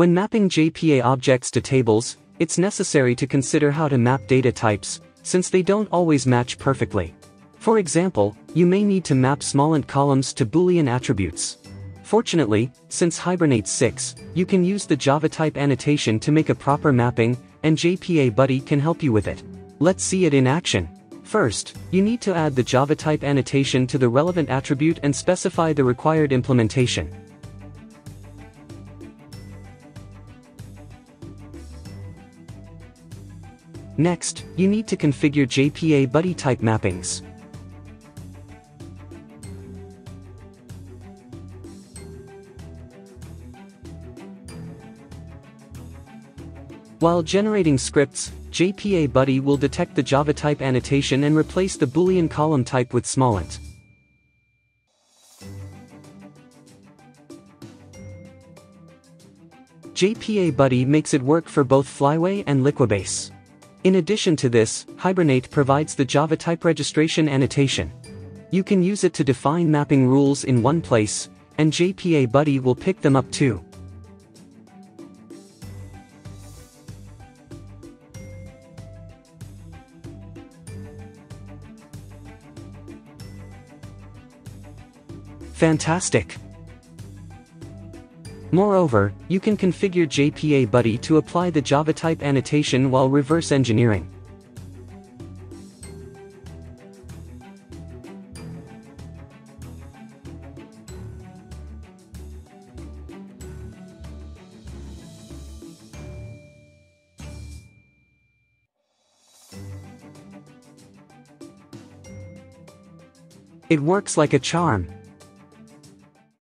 When mapping JPA objects to tables, it's necessary to consider how to map data types, since they don't always match perfectly. For example, you may need to map smallint columns to Boolean attributes. Fortunately, since Hibernate 6, you can use the Java type annotation to make a proper mapping, and JPA Buddy can help you with it. Let's see it in action. First, you need to add the Java type annotation to the relevant attribute and specify the required implementation. Next, you need to configure JPA Buddy type mappings. While generating scripts, JPA Buddy will detect the Java type annotation and replace the Boolean column type with smallint. JPA Buddy makes it work for both Flyway and Liquibase. In addition to this, Hibernate provides the Java type registration annotation. You can use it to define mapping rules in one place, and JPA Buddy will pick them up too. Fantastic! Moreover, you can configure JPA Buddy to apply the Java type annotation while reverse engineering. It works like a charm.